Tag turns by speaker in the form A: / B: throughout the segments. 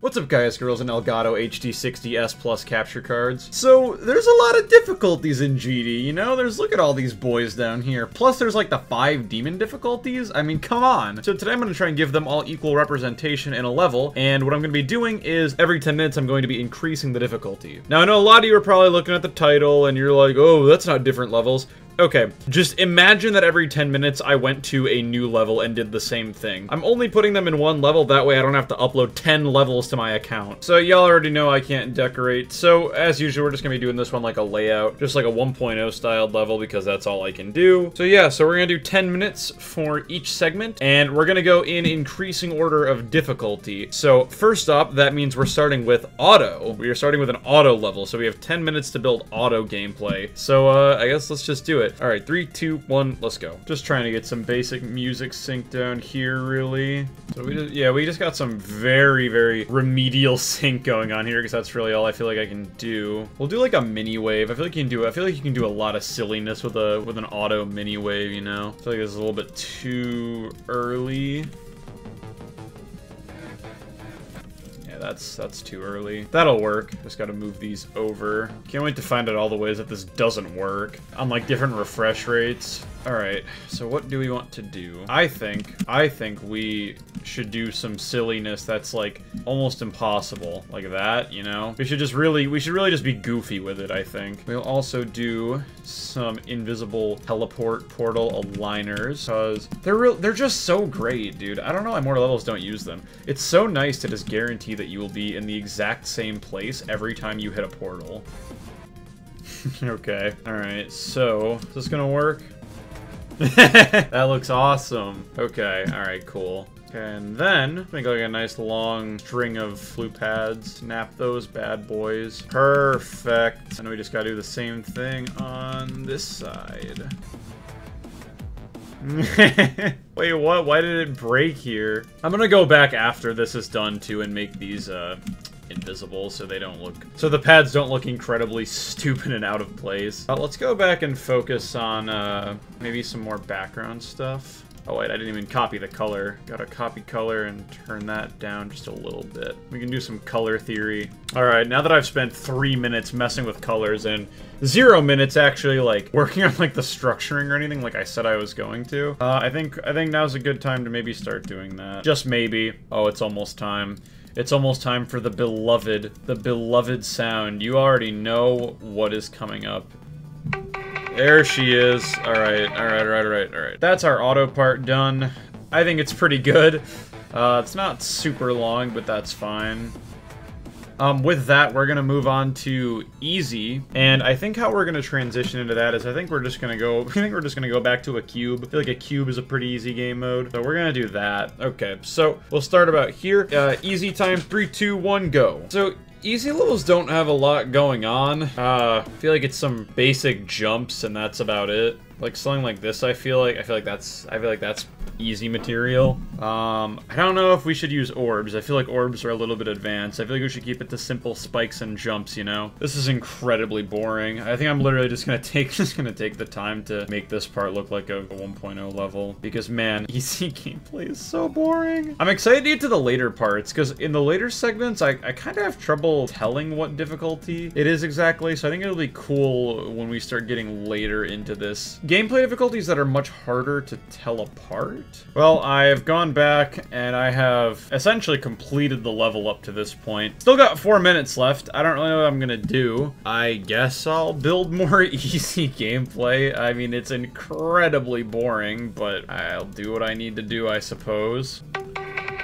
A: What's up guys, girls, and Elgato HD60S Plus capture cards? So, there's a lot of difficulties in GD, you know? There's, look at all these boys down here. Plus, there's like the five demon difficulties? I mean, come on. So today I'm to try and give them all equal representation in a level, and what I'm to be doing is, every 10 minutes I'm going to be increasing the difficulty. Now, I know a lot of you are probably looking at the title, and you're like, oh, that's not different levels. Okay, just imagine that every 10 minutes I went to a new level and did the same thing. I'm only putting them in one level, that way I don't have to upload 10 levels to my account. So y'all already know I can't decorate, so as usual we're just gonna be doing this one like a layout, just like a 1.0 styled level because that's all I can do. So yeah, so we're gonna do 10 minutes for each segment, and we're gonna go in increasing order of difficulty. So first up, that means we're starting with auto. We are starting with an auto level, so we have 10 minutes to build auto gameplay. So uh, I guess let's just do it it. All right, three, two, one, let's go. Just trying to get some basic music sync down here, really. So we just, yeah, we just got some very, very remedial sync going on here because that's really all I feel like I can do. We'll do like a mini wave. I feel like you can do, I feel like you can do a lot of silliness with a, with an auto mini wave, you know? I feel like it's a little bit too early. That's that's too early. That'll work. Just gotta move these over. Can't wait to find out all the ways that this doesn't work. On like different refresh rates. Alright, so what do we want to do? I think, I think we should do some silliness that's like almost impossible. Like that, you know? We should just really, we should really just be goofy with it, I think. We'll also do some invisible teleport portal aligners because they're real, they're just so great, dude. I don't know why more levels don't use them. It's so nice to just guarantee that you will be in the exact same place every time you hit a portal. okay, alright, so, is this gonna work? that looks awesome. Okay, alright, cool. And then make like a nice long string of flue pads. Snap those bad boys. Perfect. And we just gotta do the same thing on this side. Wait, what? Why did it break here? I'm gonna go back after this is done too and make these uh, invisible so they don't look... So the pads don't look incredibly stupid and out of place. Uh, let's go back and focus on uh, maybe some more background stuff. Oh wait, I didn't even copy the color. Gotta copy color and turn that down just a little bit. We can do some color theory. Alright, now that I've spent three minutes messing with colors and zero minutes actually like working on like the structuring or anything like I said I was going to, uh, I think I think now's a good time to maybe start doing that. Just maybe. Oh, it's almost time. It's almost time for the beloved, the beloved sound. You already know what is coming up. There she is. Alright, alright, alright, alright, alright. That's our auto part done. I think it's pretty good. Uh, it's not super long, but that's fine. Um, with that, we're gonna move on to easy, and I think how we're gonna transition into that is I think we're just gonna go, I think we're just gonna go back to a cube. I feel like a cube is a pretty easy game mode, so we're gonna do that. Okay, so we'll start about here. Uh, easy time, three, two, one, go. So Easy levels don't have a lot going on. Uh, I feel like it's some basic jumps and that's about it. Like something like this, I feel like I feel like that's I feel like that's easy material. Um, I don't know if we should use orbs. I feel like orbs are a little bit advanced. I feel like we should keep it to simple spikes and jumps, you know? This is incredibly boring. I think I'm literally just gonna take just gonna take the time to make this part look like a, a 1.0 level. Because man, easy gameplay is so boring. I'm excited to get to the later parts, because in the later segments, I, I kind of have trouble telling what difficulty it is exactly, so I think it'll be cool when we start getting later into this. Gameplay difficulties that are much harder to tell apart well, I have gone back and I have essentially completed the level up to this point. Still got four minutes left. I don't really know what I'm gonna do. I guess I'll build more easy gameplay. I mean, it's incredibly boring, but I'll do what I need to do, I suppose.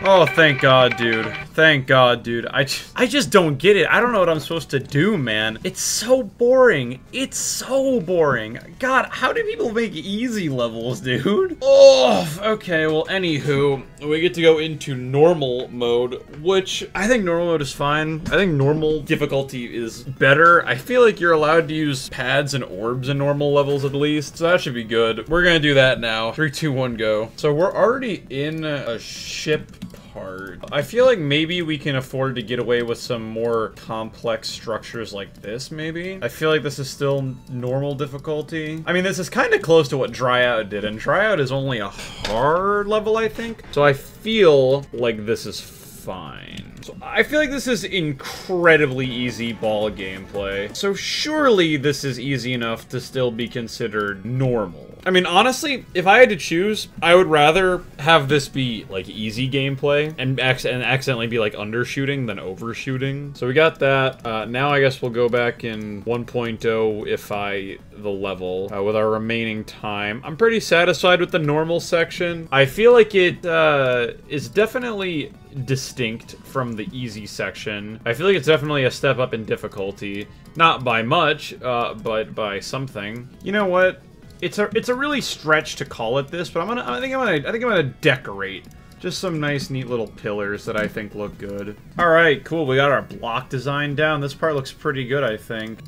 A: Oh, thank God, dude. Thank God, dude. I, I just don't get it. I don't know what I'm supposed to do, man. It's so boring. It's so boring. God, how do people make easy levels, dude? Oh, okay. Well, anywho, we get to go into normal mode, which I think normal mode is fine. I think normal difficulty is better. I feel like you're allowed to use pads and orbs in normal levels at least, so that should be good. We're gonna do that now. Three, two, one, go. So we're already in a ship hard. I feel like maybe we can afford to get away with some more complex structures like this, maybe? I feel like this is still normal difficulty. I mean, this is kind of close to what Dry Out did, and Dry Out is only a hard level, I think. So I feel like this is fine. So I feel like this is incredibly easy ball gameplay. So surely this is easy enough to still be considered normal. I mean, honestly, if I had to choose, I would rather have this be like easy gameplay and, ac and accidentally be like undershooting than overshooting. So we got that. Uh, now I guess we'll go back in 1.0 if I the level uh, with our remaining time. I'm pretty satisfied with the normal section. I feel like it uh, is definitely distinct from the easy section. I feel like it's definitely a step up in difficulty. Not by much, uh, but by something. You know what? It's a it's a really stretch to call it this, but I'm gonna I think I'm gonna I think I'm gonna decorate. Just some nice, neat little pillars that I think look good. All right, cool. We got our block design down. This part looks pretty good, I think.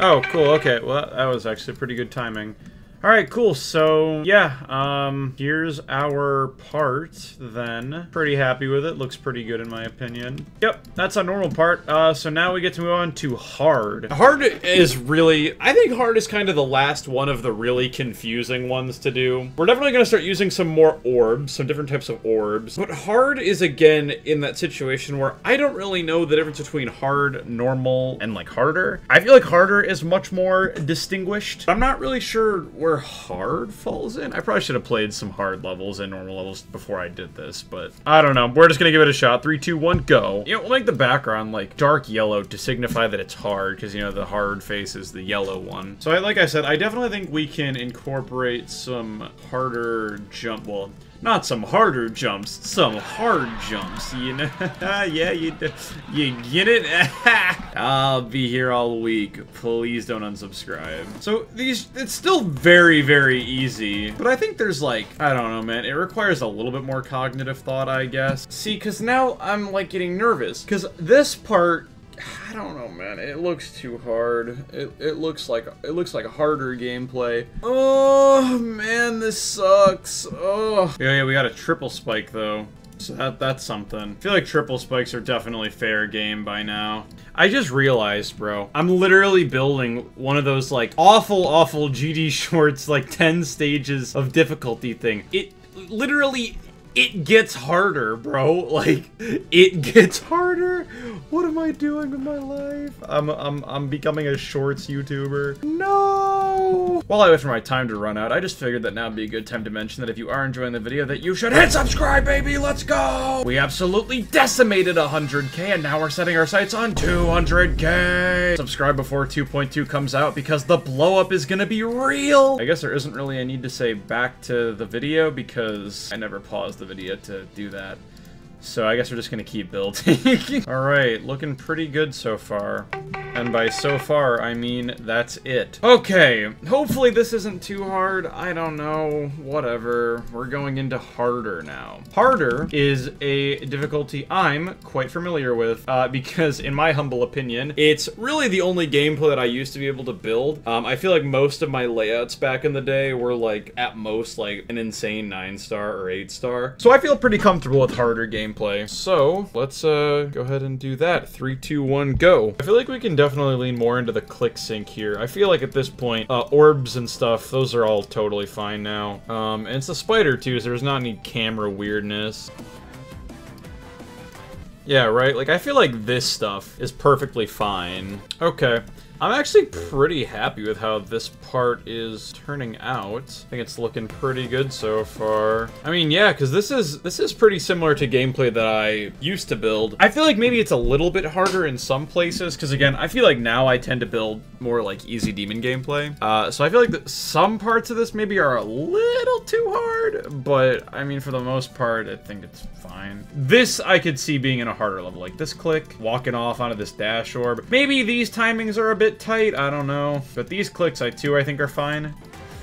A: Oh, cool. Okay, well, that was actually pretty good timing. Alright, cool. So, yeah, um, here's our part, then. Pretty happy with it. Looks pretty good, in my opinion. Yep, that's our normal part. Uh, so now we get to move on to hard. Hard is really... I think hard is kind of the last one of the really confusing ones to do. We're definitely going to start using some more orbs, some different types of orbs. But hard is, again, in that situation where I don't really know the difference between hard, normal, and, like, harder. I feel like harder is much more distinguished. I'm not really sure where where hard falls in. I probably should have played some hard levels and normal levels before I did this, but I don't know. We're just gonna give it a shot. Three, two, one, go. You know, we'll make the background like dark yellow to signify that it's hard, because you know the hard face is the yellow one. So I, like I said, I definitely think we can incorporate some harder jump. Well, not some harder jumps, some hard jumps, you know? yeah, you, you get it? I'll be here all week. Please don't unsubscribe. So these, it's still very, very easy, but I think there's like, I don't know, man. It requires a little bit more cognitive thought, I guess. See, because now I'm like getting nervous, because this part I don't know, man. It looks too hard. It, it looks like it looks like a harder gameplay. Oh man, this sucks. Oh yeah, yeah. We got a triple spike though. So that, that's something. I feel like triple spikes are definitely fair game by now. I just realized, bro, I'm literally building one of those, like, awful, awful GD Shorts, like, 10 stages of difficulty thing. It literally it gets harder, bro. Like, it gets harder. What am I doing with my life? I'm, I'm, I'm becoming a shorts YouTuber. While I wait for my time to run out, I just figured that now would be a good time to mention that if you are enjoying the video, that you should hit subscribe, baby! Let's go! We absolutely decimated 100k, and now we're setting our sights on 200k! Subscribe before 2.2 comes out, because the blow-up is gonna be real! I guess there isn't really a need to say back to the video, because I never paused the video to do that. So I guess we're just gonna keep building. Alright, looking pretty good so far. And by so far, I mean that's it. Okay, hopefully this isn't too hard. I don't know, whatever. We're going into harder now. Harder is a difficulty I'm quite familiar with, uh, because in my humble opinion, it's really the only gameplay that I used to be able to build. Um, I feel like most of my layouts back in the day were like, at most, like an insane 9-star or 8-star. So I feel pretty comfortable with harder gameplay. So, let's uh, go ahead and do that. Three, two, one, go. I feel like we can definitely lean more into the click sync here. I feel like at this point, uh, orbs and stuff, those are all totally fine now. Um, and it's the spider too, so there's not any camera weirdness. Yeah, right? Like, I feel like this stuff is perfectly fine. Okay. I'm actually pretty happy with how this part is turning out. I think it's looking pretty good so far. I mean, yeah, because this is this is pretty similar to gameplay that I used to build. I feel like maybe it's a little bit harder in some places, because again, I feel like now I tend to build more like easy demon gameplay. Uh, so I feel like some parts of this maybe are a little too hard, but I mean, for the most part, I think it's fine. This I could see being in a harder level, like this click, walking off onto this dash orb. Maybe these timings are a bit tight, I don't know. But these clicks, I too, I think are fine.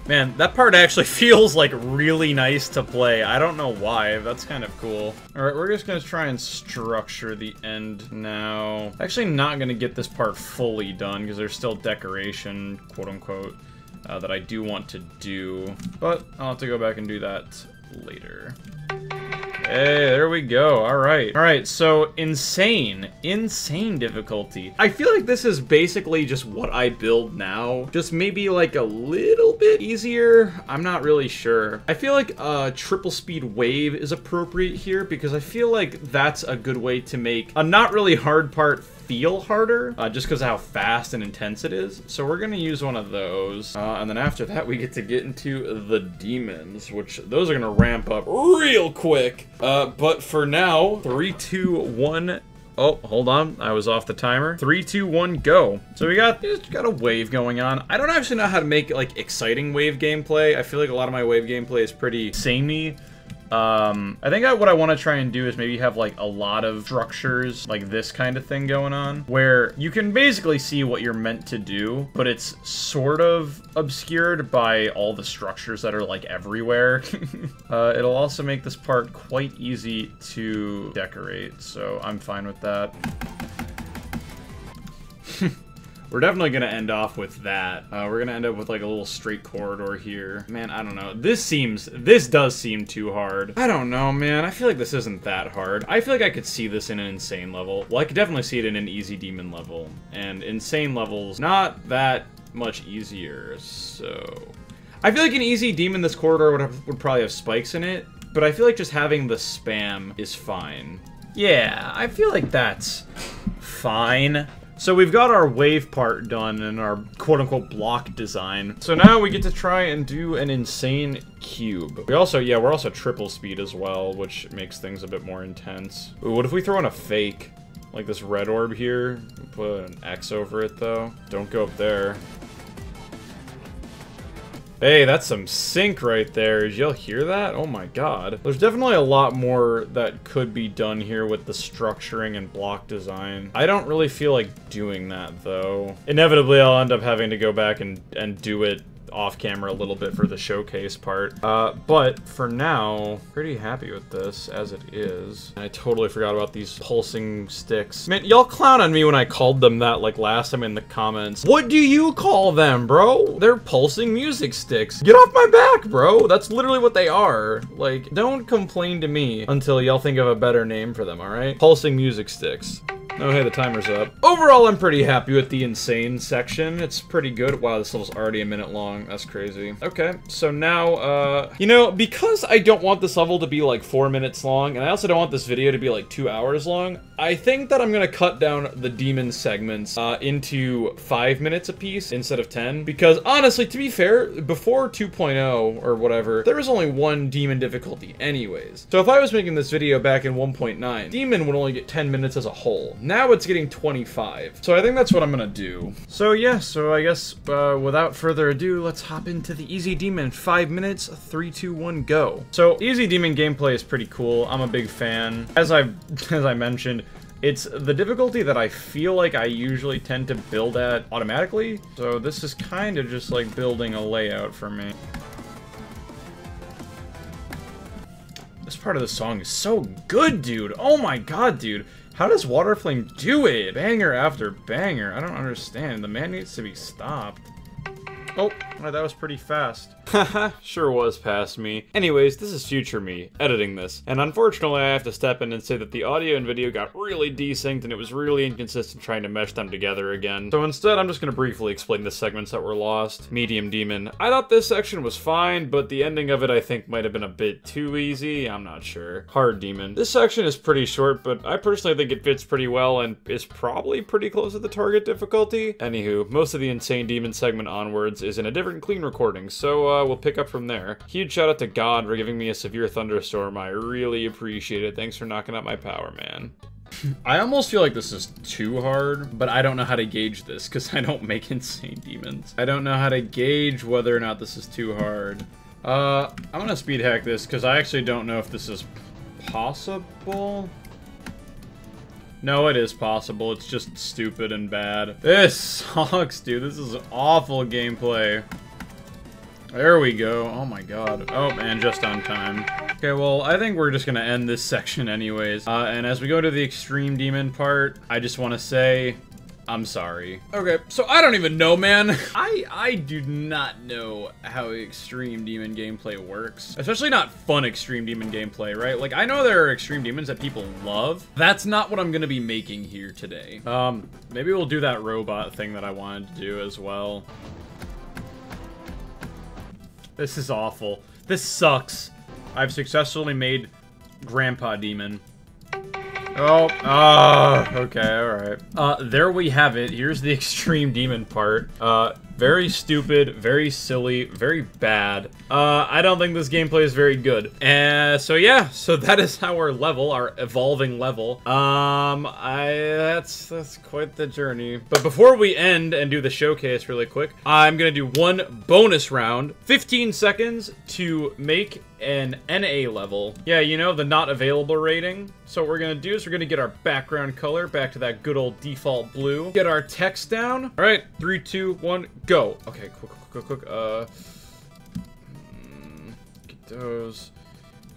A: Man, that part actually feels like really nice to play. I don't know why. That's kind of cool. Alright, we're just gonna try and structure the end now. Actually not gonna get this part fully done because there's still decoration, quote-unquote, uh, that I do want to do. But I'll have to go back and do that later. Hey, there we go. All right. All right, so insane. Insane difficulty. I feel like this is basically just what I build now. Just maybe like a little bit easier. I'm not really sure. I feel like a triple speed wave is appropriate here because I feel like that's a good way to make a not really hard part feel harder, uh, just because of how fast and intense it is. So we're going to use one of those. Uh, and then after that, we get to get into the demons, which those are going to ramp up real quick. Uh, but for now, three, two, one. Oh, hold on. I was off the timer. Three, two, one, go. So we got just got a wave going on. I don't actually know how to make like exciting wave gameplay. I feel like a lot of my wave gameplay is pretty samey. Um, I think I, what I want to try and do is maybe have like a lot of structures like this kind of thing going on where you can basically see what you're meant to do, but it's sort of obscured by all the structures that are like everywhere. uh, it'll also make this part quite easy to decorate, so I'm fine with that. We're definitely going to end off with that. Uh, we're going to end up with like a little straight corridor here. Man, I don't know. This seems, this does seem too hard. I don't know, man. I feel like this isn't that hard. I feel like I could see this in an insane level. Well, I could definitely see it in an easy demon level. And insane levels, not that much easier, so... I feel like an easy demon this corridor would, have, would probably have spikes in it, but I feel like just having the spam is fine. Yeah, I feel like that's fine. So we've got our wave part done and our quote-unquote block design. So now we get to try and do an insane cube. We also, yeah, we're also triple speed as well, which makes things a bit more intense. Ooh, what if we throw in a fake? Like this red orb here? Put an X over it, though. Don't go up there. Hey, that's some sync right there. Y'all hear that? Oh my god. There's definitely a lot more that could be done here with the structuring and block design. I don't really feel like doing that, though. Inevitably, I'll end up having to go back and, and do it off camera a little bit for the showcase part. Uh, but for now, pretty happy with this as it is. And I totally forgot about these pulsing sticks. Man, y'all clown on me when I called them that like last time in the comments. What do you call them, bro? They're pulsing music sticks. Get off my back, bro. That's literally what they are. Like, don't complain to me until y'all think of a better name for them, alright? Pulsing music sticks. Oh, hey, the timer's up. Overall, I'm pretty happy with the insane section. It's pretty good. Wow, this level's already a minute long. That's crazy. Okay, so now, uh, you know, because I don't want this level to be like four minutes long, and I also don't want this video to be like two hours long, I think that I'm gonna cut down the demon segments uh, into five minutes apiece instead of 10, because honestly, to be fair, before 2.0 or whatever, there was only one demon difficulty anyways. So if I was making this video back in 1.9, demon would only get 10 minutes as a whole. Now it's getting 25. So I think that's what I'm gonna do. So yeah, so I guess uh, without further ado, let's hop into the Easy Demon. Five minutes, three, two, one, go. So Easy Demon gameplay is pretty cool. I'm a big fan. As I as I mentioned, it's the difficulty that I feel like I usually tend to build at automatically. So this is kind of just like building a layout for me. This part of the song is so good, dude. Oh my god, dude. How does Waterflame do it? Banger after banger. I don't understand. The man needs to be stopped. Oh, that was pretty fast. Haha, sure was past me. Anyways, this is future me, editing this. And unfortunately, I have to step in and say that the audio and video got really desynced and it was really inconsistent trying to mesh them together again. So instead, I'm just gonna briefly explain the segments that were lost. Medium Demon. I thought this section was fine, but the ending of it I think might have been a bit too easy. I'm not sure. Hard Demon. This section is pretty short, but I personally think it fits pretty well and is probably pretty close to the target difficulty. Anywho, most of the Insane Demon segment onwards is in a different clean recording, so uh, we'll pick up from there. Huge shout out to God for giving me a severe thunderstorm. I really appreciate it. Thanks for knocking out my power, man. I almost feel like this is too hard, but I don't know how to gauge this because I don't make insane demons. I don't know how to gauge whether or not this is too hard. Uh, I'm gonna speed hack this because I actually don't know if this is possible. No, it is possible. It's just stupid and bad. This sucks, dude. This is awful gameplay. There we go. Oh my god. Oh, and just on time. Okay, well, I think we're just gonna end this section anyways. Uh, and as we go to the Extreme Demon part, I just want to say, I'm sorry. Okay, so I don't even know, man. I I do not know how Extreme Demon gameplay works. Especially not fun Extreme Demon gameplay, right? Like, I know there are Extreme Demons that people love. That's not what I'm gonna be making here today. Um, maybe we'll do that robot thing that I wanted to do as well. This is awful. This sucks. I've successfully made Grandpa Demon. Oh, ah, okay, alright. Uh, there we have it. Here's the extreme demon part. Uh, very stupid, very silly, very bad. Uh, I don't think this gameplay is very good. And so yeah, so that is how our level, our evolving level. Um, I that's that's quite the journey. But before we end and do the showcase really quick, I'm gonna do one bonus round, 15 seconds to make an NA level. Yeah, you know, the not available rating. So what we're gonna do is we're gonna get our background color back to that good old default blue. Get our text down. All right, three, two, one, go. Okay, quick, quick, quick, quick. Uh, mm, get those.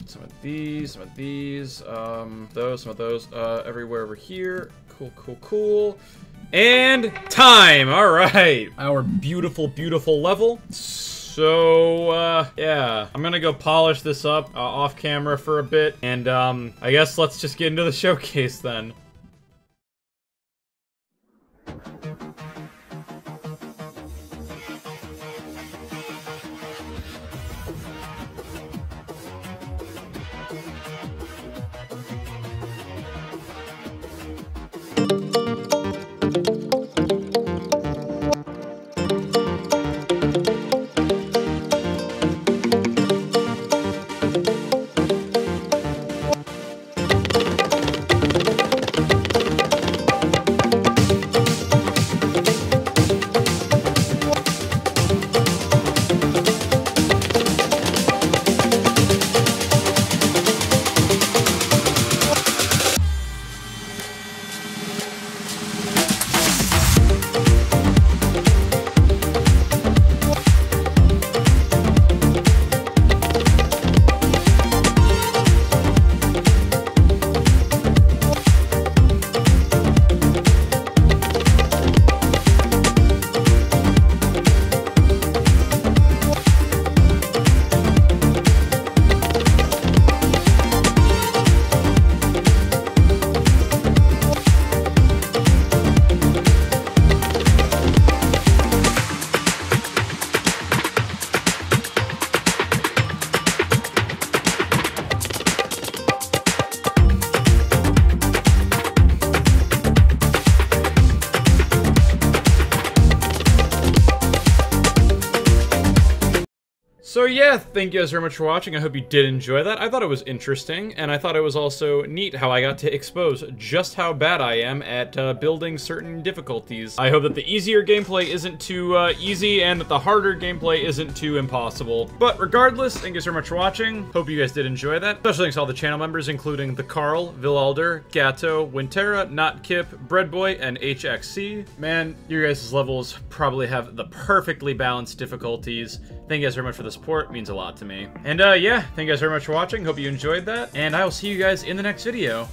A: Some of these, some of these, um, those, some of those, uh, everywhere over here. Cool, cool, cool. And time! Alright! Our beautiful, beautiful level. So, uh, yeah. I'm gonna go polish this up uh, off camera for a bit, and, um, I guess let's just get into the showcase then. Yeah, thank you guys very much for watching. I hope you did enjoy that. I thought it was interesting, and I thought it was also neat how I got to expose just how bad I am at uh, building certain difficulties. I hope that the easier gameplay isn't too uh, easy, and that the harder gameplay isn't too impossible. But regardless, thank you so much for watching. Hope you guys did enjoy that. Special thanks to all the channel members, including the Carl, Villalder, Gato, Wintera, Not Kip, Breadboy, and HXC. Man, your guys' levels probably have the perfectly balanced difficulties. Thank you guys very much for the support. It means a lot to me. And uh, yeah, thank you guys very much for watching. Hope you enjoyed that. And I will see you guys in the next video.